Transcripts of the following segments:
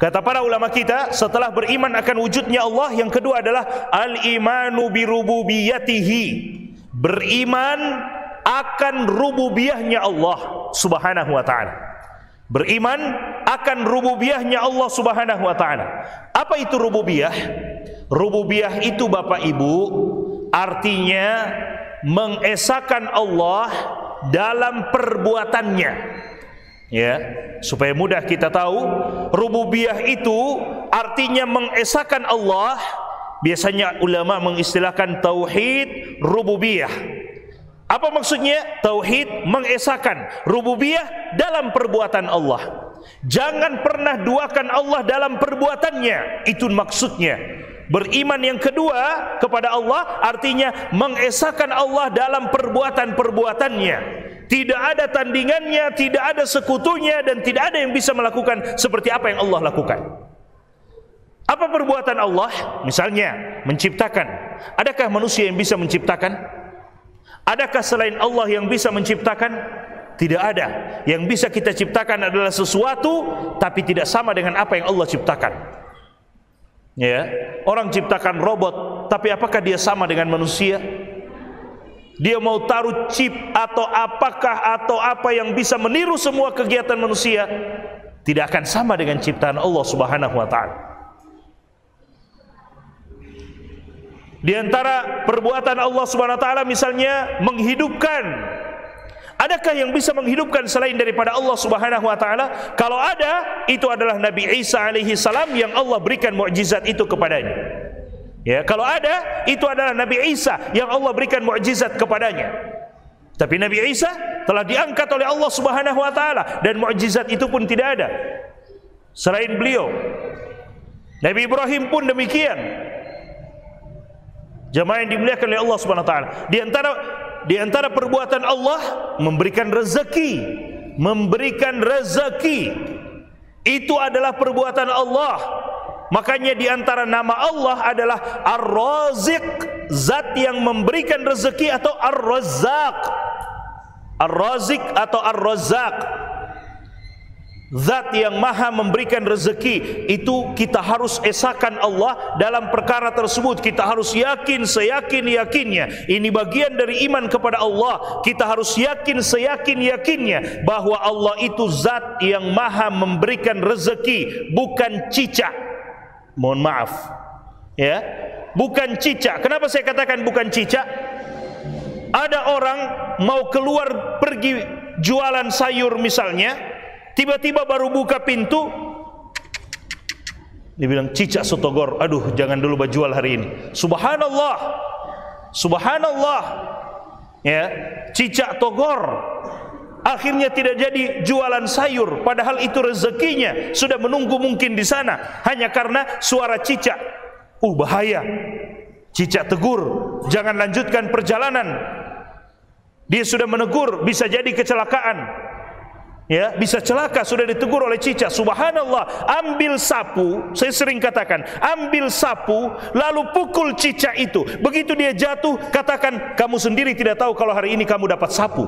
Kata para ulama kita, setelah beriman akan wujudnya Allah, yang kedua adalah al-imanu bi rububiyatihi. Beriman akan rububiyahnya Allah Subhanahu wa taala. Beriman akan rububiyahnya Allah Subhanahu wa taala. Apa itu rububiyah? Rububiyah itu Bapak Ibu artinya mengesahkan Allah dalam perbuatannya ya. Supaya mudah kita tahu rububiyah itu artinya mengesahkan Allah. Biasanya ulama mengistilahkan tauhid rububiyah apa maksudnya? Tauhid mengesahkan rububiyah dalam perbuatan Allah. Jangan pernah duakan Allah dalam perbuatannya. Itu maksudnya. Beriman yang kedua kepada Allah artinya mengesahkan Allah dalam perbuatan-perbuatannya. Tidak ada tandingannya, tidak ada sekutunya dan tidak ada yang bisa melakukan seperti apa yang Allah lakukan. Apa perbuatan Allah? Misalnya menciptakan. Adakah manusia yang bisa menciptakan? Adakah selain Allah yang bisa menciptakan? Tidak ada. Yang bisa kita ciptakan adalah sesuatu tapi tidak sama dengan apa yang Allah ciptakan. Ya, orang ciptakan robot, tapi apakah dia sama dengan manusia? Dia mau taruh chip atau apakah atau apa yang bisa meniru semua kegiatan manusia? Tidak akan sama dengan ciptaan Allah Subhanahu wa taala. Di antara perbuatan Allah Subhanahu wa taala misalnya menghidupkan Adakah yang bisa menghidupkan selain daripada Allah Subhanahu wa taala? Kalau ada, itu adalah Nabi Isa alaihi salam yang Allah berikan mukjizat itu kepadanya. Ya, kalau ada, itu adalah Nabi Isa yang Allah berikan mukjizat kepadanya. Tapi Nabi Isa telah diangkat oleh Allah Subhanahu wa taala dan mukjizat itu pun tidak ada selain beliau. Nabi Ibrahim pun demikian. Jemaah yang dimuliakan oleh Allah Subhanahu wa taala. Di antara di antara perbuatan Allah memberikan rezeki memberikan rezeki itu adalah perbuatan Allah makanya di antara nama Allah adalah Ar-Raziq zat yang memberikan rezeki atau Ar-Razzaq. Ar-Raziq atau Ar-Razzaq. Zat yang maha memberikan rezeki. Itu kita harus esakan Allah Dalam perkara tersebut. Kita harus yakin seyakin-yakinnya Ini bagian dari iman kepada Allah. Kita harus yakin seyakin-yakinnya Bahawa Allah itu zat yang maha memberikan rezeki Bukan cicak Mohon maaf. Ya, Bukan cicak. Kenapa saya katakan bukan cicak? Ada orang mau keluar pergi jualan sayur misalnya Tiba-tiba baru buka pintu Dia bilang cicak sotogor Aduh jangan dulu berjual hari ini. Subhanallah. Subhanallah. Ya, Cicak togor Akhirnya tidak jadi jualan sayur Padahal itu rezekinya. Sudah menunggu mungkin di sana Hanya karena suara cicak. Uh bahaya. Cicak tegur Jangan lanjutkan perjalanan. Dia sudah menegur Bisa jadi kecelakaan. Ya bisa celaka sudah ditegur oleh cicak. Subhanallah ambil sapu saya sering katakan ambil sapu lalu pukul cicak itu. Begitu dia jatuh katakan kamu sendiri tidak tahu kalau hari ini kamu dapat sapu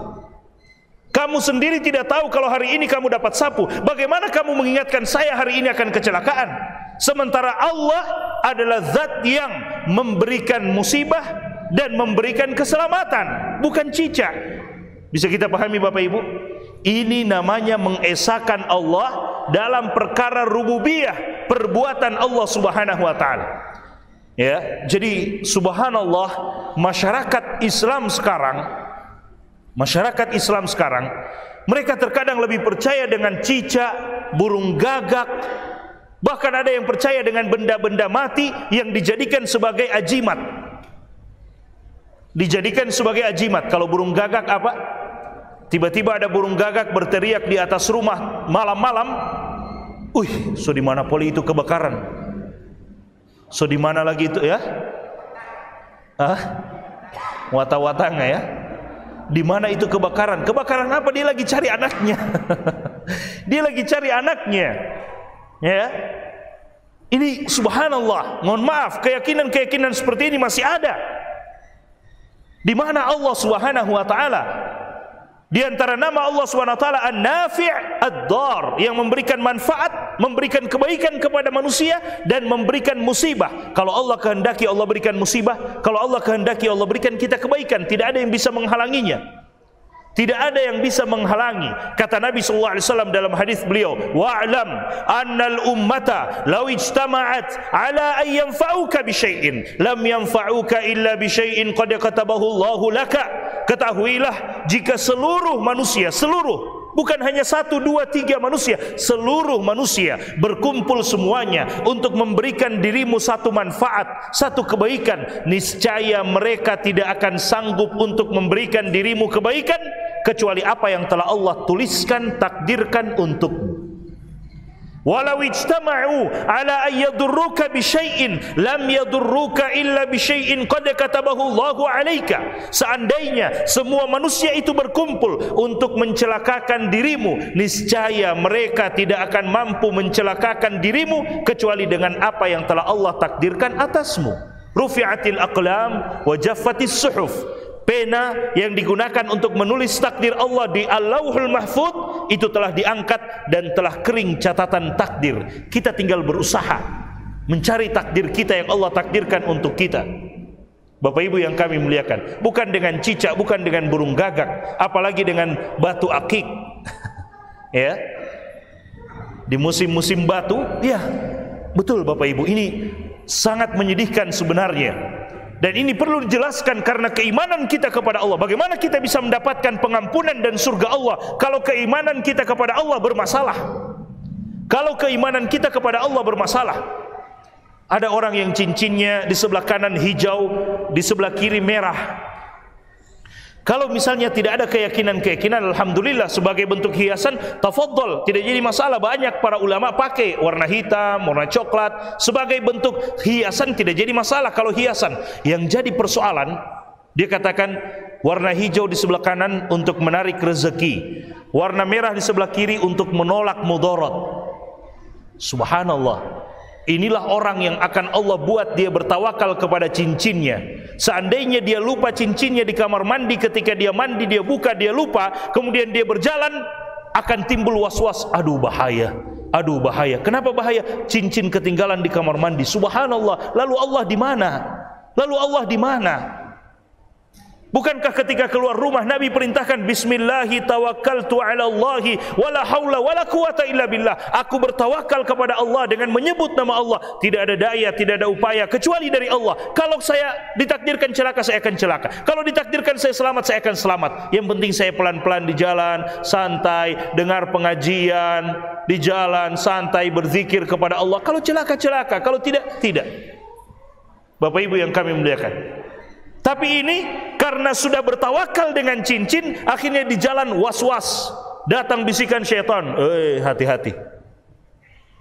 kamu sendiri tidak tahu kalau hari ini kamu dapat sapu. Bagaimana kamu mengingatkan saya hari ini akan kecelakaan? Sementara Allah adalah zat yang memberikan musibah dan memberikan keselamatan bukan cicak. Bisa kita pahami Bapak Ibu? Ini namanya mengesahkan Allah dalam perkara rububiyah perbuatan Allah Subhanahu wa taala. Ya, jadi subhanallah masyarakat Islam sekarang masyarakat Islam sekarang mereka terkadang lebih percaya dengan cicak, burung gagak, bahkan ada yang percaya dengan benda-benda mati yang dijadikan sebagai ajimat. Dijadikan sebagai ajimat. Kalau burung gagak apa? Tiba-tiba ada burung gagak berteriak di atas rumah malam-malam. Uih, so di mana poli itu kebakaran? So di mana lagi itu ya? Ah, wata-wata nggak ya? Di mana itu kebakaran? Kebakaran apa? Dia lagi cari anaknya. Dia lagi cari anaknya. Ya. Ini subhanallah. Mohon maaf, keyakinan-keyakinan seperti ini masih ada. Di mana Allah Subhanahu wa taala Di antara nama Allah SWT An-Nafi' Ad-Dar Yang memberikan manfaat Memberikan kebaikan kepada manusia Dan memberikan musibah. Kalau Allah kehendaki Allah berikan musibah. Kalau Allah kehendaki Allah berikan kita kebaikan. Tidak ada yang bisa menghalanginya tidak ada yang bisa menghalangi. Kata Nabi sallallahu alaihi wasallam dalam hadis beliau, "Wa'lam annal ummata law ijtama'at ala an yanfa'uka bi syai'in, lam yanfa'uka illa bi syai'in qad katabahu Allahu laka." Ketahuilah jika seluruh manusia, seluruh Bukan hanya satu, dua, tiga manusia. Seluruh manusia berkumpul semuanya Untuk memberikan dirimu satu manfaat Satu kebaikan. Niscaya mereka tidak akan sanggup Untuk memberikan dirimu kebaikan Kecuali apa yang telah Allah tuliskan Takdirkan untukmu Walau ijtama'u ala an yadurruka bi syai'in lam yadurruka illa bi syai'in qad katabahu Allahu 'alaika. Seandainya semua manusia itu berkumpul untuk mencelakakan dirimu, niscaya mereka tidak akan mampu mencelakakan dirimu kecuali dengan apa yang telah Allah takdirkan atasmu. Rufi'atil aqlam wa jaffatis suhuf pena yang digunakan untuk menulis takdir Allah di Al-Lauhul Mahfud itu telah diangkat dan telah kering catatan takdir. Kita tinggal berusaha mencari takdir kita yang Allah takdirkan untuk kita. Bapak Ibu yang kami muliakan, bukan dengan cicak, bukan dengan burung gagak, apalagi dengan batu akik. ya. Di musim-musim batu, ya. Betul Bapak Ibu, ini sangat menyedihkan sebenarnya. Dan ini perlu dijelaskan karena keimanan kita kepada Allah. Bagaimana kita bisa mendapatkan pengampunan dan surga Allah kalau keimanan kita kepada Allah bermasalah? Kalau keimanan kita kepada Allah bermasalah, ada orang yang cincinnya di sebelah kanan hijau, di sebelah kiri merah. Kalau misalnya tidak ada keyakinan-keyakinan Alhamdulillah sebagai bentuk hiasan Tafaddal, tidak jadi masalah. Banyak para ulama pakai warna hitam, warna coklat. Sebagai bentuk hiasan tidak jadi masalah kalau hiasan. Yang jadi persoalan Dia katakan warna hijau di sebelah kanan untuk menarik rezeki. Warna merah di sebelah kiri untuk menolak mudorot Subhanallah Inilah orang yang akan Allah buat dia bertawakal kepada cincinnya. Seandainya dia lupa cincinnya di kamar mandi ketika dia mandi dia buka dia lupa, kemudian dia berjalan akan timbul was-was, aduh bahaya. Aduh bahaya. Kenapa bahaya? Cincin ketinggalan di kamar mandi. Subhanallah. Lalu Allah di mana? Lalu Allah di mana? Bukankah ketika keluar rumah Nabi perintahkan Bismillahi tawakkaltu ala Allahi Wala hawla wala quwata illa billah. Aku bertawakal kepada Allah dengan menyebut nama Allah. Tidak ada daya, tidak ada upaya Kecuali dari Allah. Kalau saya ditakdirkan celaka, saya akan celaka. Kalau ditakdirkan saya selamat, saya akan selamat. Yang penting saya pelan-pelan di jalan Santai, dengar pengajian Di jalan, santai, berzikir kepada Allah. Kalau celaka, celaka. Kalau tidak, tidak. Bapak ibu yang kami muliakan tapi ini karena sudah bertawakal dengan cincin, akhirnya di jalan was-was. Datang bisikan syaitan, eh hati-hati.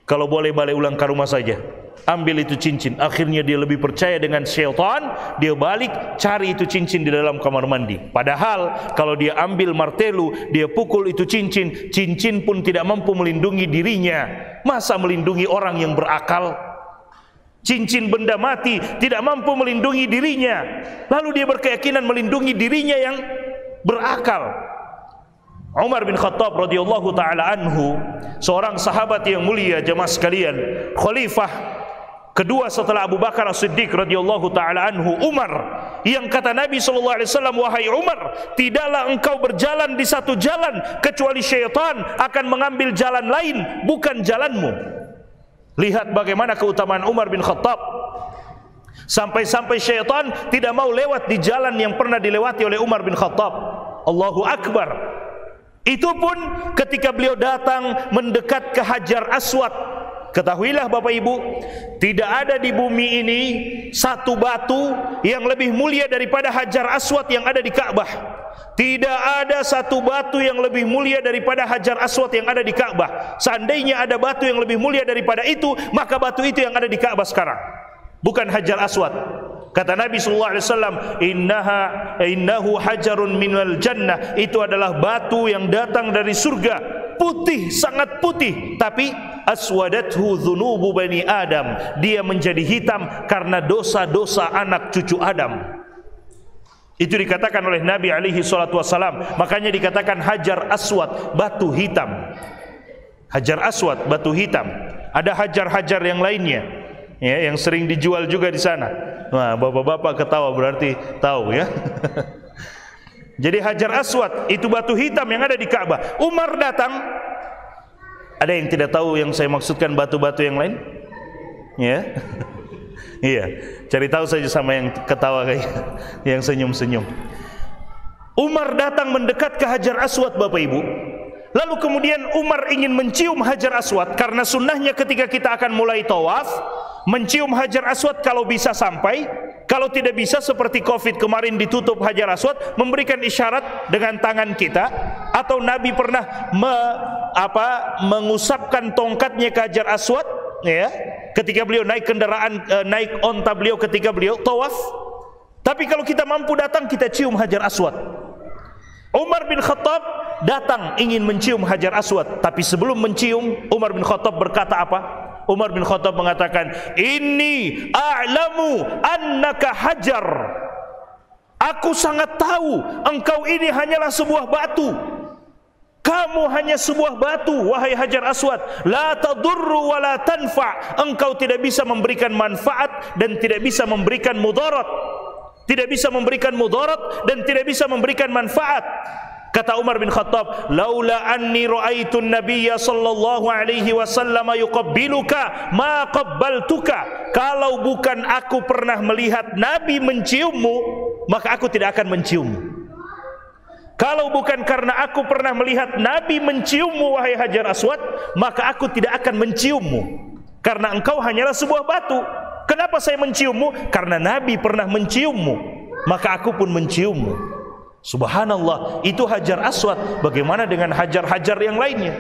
Kalau boleh balik ulang ke rumah saja. Ambil itu cincin. Akhirnya dia lebih percaya dengan syaitan. Dia balik cari itu cincin di dalam kamar mandi. Padahal kalau dia ambil martelu, dia pukul itu cincin. Cincin pun tidak mampu melindungi dirinya. Masa melindungi orang yang berakal? Cincin benda mati tidak mampu melindungi dirinya. Lalu dia berkeyakinan melindungi dirinya yang berakal. Umar bin Khattab radhiyallahu taala anhu seorang sahabat yang mulia jemaah sekalian khalifah kedua setelah Abu Bakar As-Siddiq radhiyallahu taala anhu Umar yang kata Nabi sallallahu alaihi wasallam wahai Umar tidaklah engkau berjalan di satu jalan kecuali syaitan akan mengambil jalan lain bukan jalanmu Lihat bagaimana keutamaan Umar bin Khattab. Sampai-sampai syaitan tidak mau lewat di jalan yang pernah dilewati oleh Umar bin Khattab. Allahu Akbar. Itu pun ketika beliau datang mendekat ke Hajar Aswad. Ketahuilah Bapak Ibu, tidak ada di bumi ini satu batu yang lebih mulia daripada Hajar Aswad yang ada di Ka'bah. Tidak ada satu batu yang lebih mulia daripada Hajar Aswad yang ada di Ka'bah. Seandainya ada batu yang lebih mulia daripada itu, maka batu itu yang ada di Ka'bah sekarang. Bukan Hajar Aswad. Kata Nabi sallallahu alaihi wasallam, "Innaha innahu hajarun minal jannah." Itu adalah batu yang datang dari surga, putih sangat putih, tapi aswadathu dzunubu bani Adam. Dia menjadi hitam karena dosa-dosa anak cucu Adam. Itu dikatakan oleh Nabi alaihi salatu wasalam. Makanya dikatakan hajar aswad, batu hitam. Hajar aswad, batu hitam. Ada hajar-hajar yang lainnya. Ya, yang sering dijual juga di sana. Wah, bapak-bapak ketawa berarti tahu ya. Jadi hajar aswad itu batu hitam yang ada di Ka'bah. Umar datang. Ada yang tidak tahu yang saya maksudkan batu-batu yang lain? Ya. Iya, cari tahu saja sama yang ketawa kayak yang senyum-senyum. Umar datang mendekat ke Hajar Aswad Bapak Ibu. Lalu kemudian Umar ingin mencium Hajar Aswad karena sunnahnya ketika kita akan mulai tawaf mencium Hajar Aswad kalau bisa sampai kalau tidak bisa seperti Covid kemarin ditutup Hajar Aswad memberikan isyarat dengan tangan kita atau Nabi pernah me, apa mengusapkan tongkatnya ke Hajar Aswad ya ketika beliau naik kendaraan uh, naik onta beliau ketika beliau tawaf. Tapi kalau kita mampu datang kita cium hajar aswad. Umar bin Khattab datang ingin mencium hajar aswad. Tapi sebelum mencium Umar bin Khattab berkata apa? Umar bin Khattab mengatakan ini a'lamu annaka hajar. Aku sangat tahu engkau ini hanyalah sebuah batu kamu hanya sebuah batu wahai Hajar Aswad. La tadurru wa la tanfa. Engkau tidak bisa memberikan manfaat dan tidak bisa memberikan mudarat. Tidak bisa memberikan mudarat dan tidak bisa memberikan manfaat. Kata Umar bin Khattab laula anni raaitu an-nabiyya sallallahu alaihi wasallam yuqabbiluka ma qabbaltuka. Kalau bukan aku pernah melihat nabi menciummu maka aku tidak akan menciummu kalau bukan karena aku pernah melihat Nabi menciummu wahai Hajar Aswad, maka aku tidak akan menciummu. Karena engkau hanyalah sebuah batu. Kenapa saya menciummu? Karena Nabi pernah menciummu, maka aku pun menciummu. Subhanallah, itu Hajar Aswad. Bagaimana dengan hajar-hajar yang lainnya?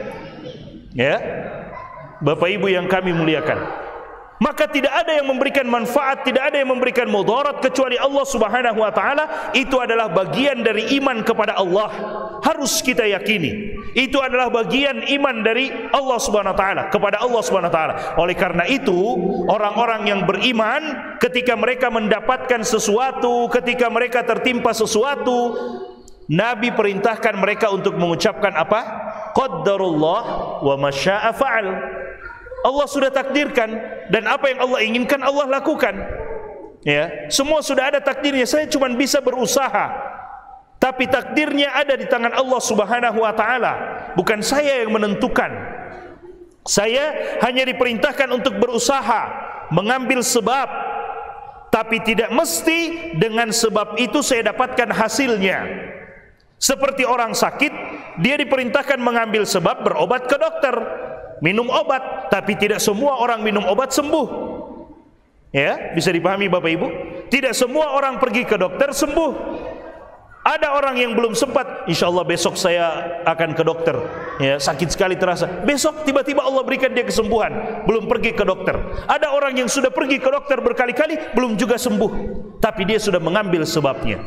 Ya, Bapak Ibu yang kami muliakan maka tidak ada yang memberikan manfaat, tidak ada yang memberikan mudarat kecuali Allah Subhanahu wa taala. Itu adalah bagian dari iman kepada Allah. Harus kita yakini. Itu adalah bagian iman dari Allah Subhanahu wa taala kepada Allah Subhanahu wa taala. Oleh karena itu, orang-orang yang beriman ketika mereka mendapatkan sesuatu, ketika mereka tertimpa sesuatu, Nabi perintahkan mereka untuk mengucapkan apa? Qaddarullah wa masya'a fa'al. Allah sudah takdirkan dan apa yang Allah inginkan Allah lakukan. Ya, semua sudah ada takdirnya. Saya cuma bisa berusaha. Tapi takdirnya ada di tangan Allah Subhanahu wa taala, bukan saya yang menentukan. Saya hanya diperintahkan untuk berusaha, mengambil sebab, tapi tidak mesti dengan sebab itu saya dapatkan hasilnya. Seperti orang sakit, dia diperintahkan mengambil sebab berobat ke dokter minum obat tapi tidak semua orang minum obat sembuh. Ya bisa dipahami Bapak Ibu? Tidak semua orang pergi ke dokter sembuh. Ada orang yang belum sempat insya Allah besok saya akan ke dokter. Ya sakit sekali terasa. Besok tiba-tiba Allah berikan dia kesembuhan belum pergi ke dokter. Ada orang yang sudah pergi ke dokter berkali-kali belum juga sembuh. Tapi dia sudah mengambil sebabnya